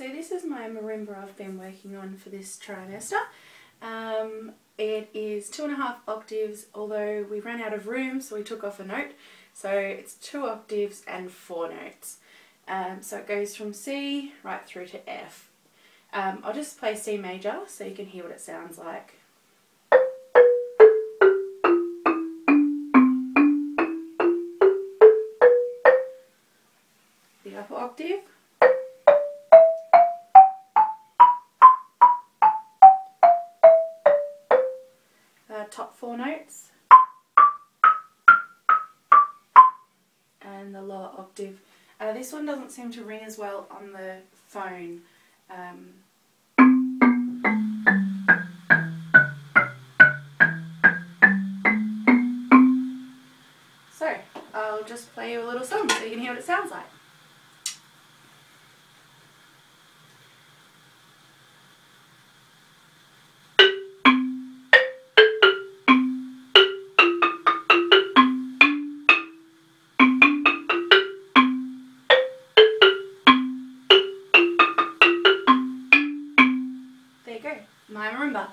so this is my marimba I've been working on for this trimester. Um, it is two and a half octaves, although we ran out of room, so we took off a note. So it's two octaves and four notes. Um, so it goes from C right through to F. Um, I'll just play C major so you can hear what it sounds like. The upper octave. Top four notes. And the lower octave. Uh, this one doesn't seem to ring as well on the phone. Um, so, I'll just play you a little song so you can hear what it sounds like. I remember.